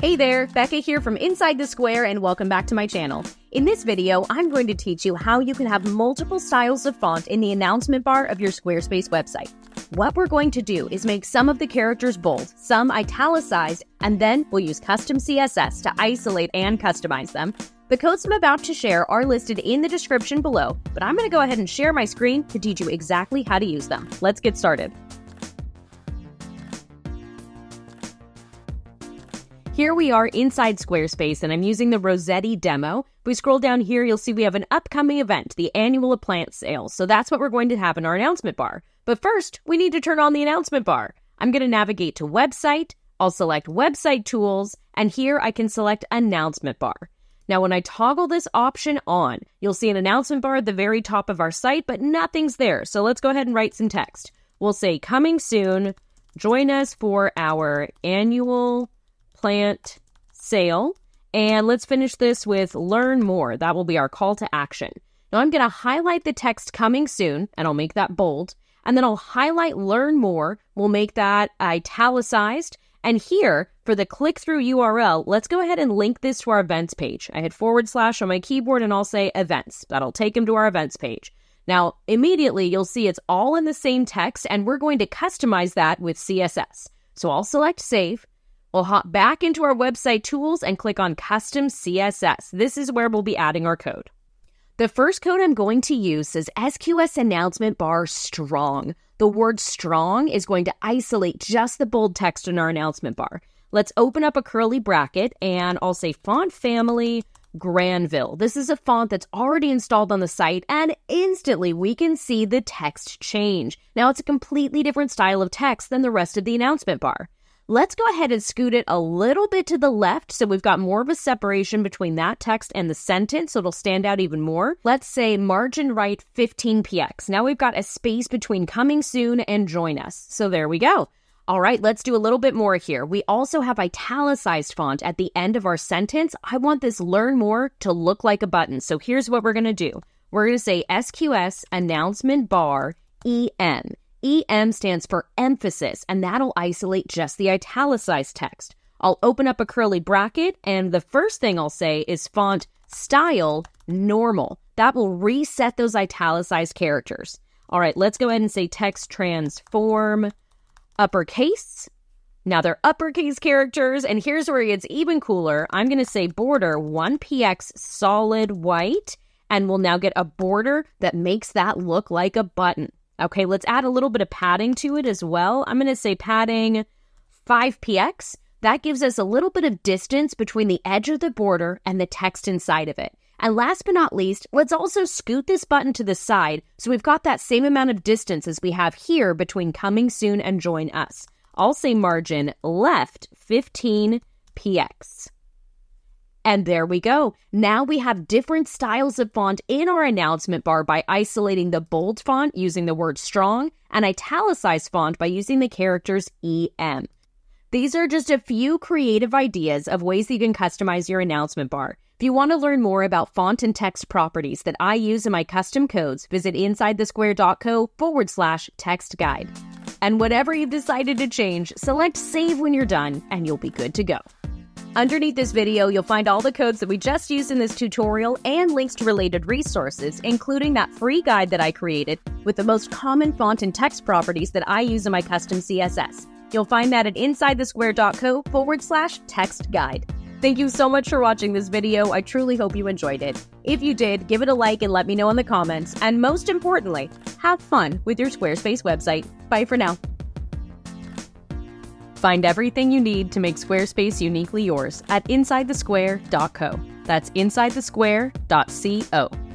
Hey there, Becca here from Inside the Square and welcome back to my channel. In this video, I'm going to teach you how you can have multiple styles of font in the announcement bar of your Squarespace website. What we're going to do is make some of the characters bold, some italicized, and then we'll use custom CSS to isolate and customize them. The codes I'm about to share are listed in the description below, but I'm going to go ahead and share my screen to teach you exactly how to use them. Let's get started. Here we are inside Squarespace, and I'm using the Rossetti demo. If we scroll down here, you'll see we have an upcoming event, the annual plant sale. So that's what we're going to have in our announcement bar. But first, we need to turn on the announcement bar. I'm going to navigate to Website, I'll select Website Tools, and here I can select Announcement Bar. Now, when I toggle this option on, you'll see an announcement bar at the very top of our site, but nothing's there. So let's go ahead and write some text. We'll say, Coming soon, join us for our annual plant sale. And let's finish this with learn more. That will be our call to action. Now I'm going to highlight the text coming soon and I'll make that bold. And then I'll highlight learn more. We'll make that italicized. And here for the click through URL, let's go ahead and link this to our events page. I hit forward slash on my keyboard and I'll say events. That'll take them to our events page. Now, immediately you'll see it's all in the same text and we're going to customize that with CSS. So I'll select save We'll hop back into our website tools and click on Custom CSS. This is where we'll be adding our code. The first code I'm going to use says SQS announcement bar strong. The word strong is going to isolate just the bold text in our announcement bar. Let's open up a curly bracket and I'll say font family Granville. This is a font that's already installed on the site, and instantly we can see the text change. Now it's a completely different style of text than the rest of the announcement bar. Let's go ahead and scoot it a little bit to the left so we've got more of a separation between that text and the sentence so it'll stand out even more. Let's say margin right 15px. Now we've got a space between coming soon and join us. So there we go. All right, let's do a little bit more here. We also have italicized font at the end of our sentence. I want this learn more to look like a button. So here's what we're going to do. We're going to say SQS announcement bar EM. EM stands for emphasis, and that'll isolate just the italicized text. I'll open up a curly bracket, and the first thing I'll say is font style normal. That will reset those italicized characters. All right, let's go ahead and say text transform uppercase. Now they're uppercase characters, and here's where it gets even cooler. I'm going to say border 1px solid white, and we'll now get a border that makes that look like a button. Okay, let's add a little bit of padding to it as well. I'm going to say padding 5px. That gives us a little bit of distance between the edge of the border and the text inside of it. And last but not least, let's also scoot this button to the side so we've got that same amount of distance as we have here between coming soon and join us. I'll say margin left 15px. And there we go. Now we have different styles of font in our announcement bar by isolating the bold font using the word strong and italicized font by using the characters EM. These are just a few creative ideas of ways that you can customize your announcement bar. If you want to learn more about font and text properties that I use in my custom codes, visit insidethesquare.co forward slash text guide. And whatever you've decided to change, select save when you're done, and you'll be good to go. Underneath this video, you'll find all the codes that we just used in this tutorial and links to related resources, including that free guide that I created with the most common font and text properties that I use in my custom CSS. You'll find that at insidethesquare.co forward slash text guide. Thank you so much for watching this video. I truly hope you enjoyed it. If you did, give it a like and let me know in the comments. And most importantly, have fun with your Squarespace website. Bye for now. Find everything you need to make Squarespace uniquely yours at InsideTheSquare.co. That's InsideTheSquare.co.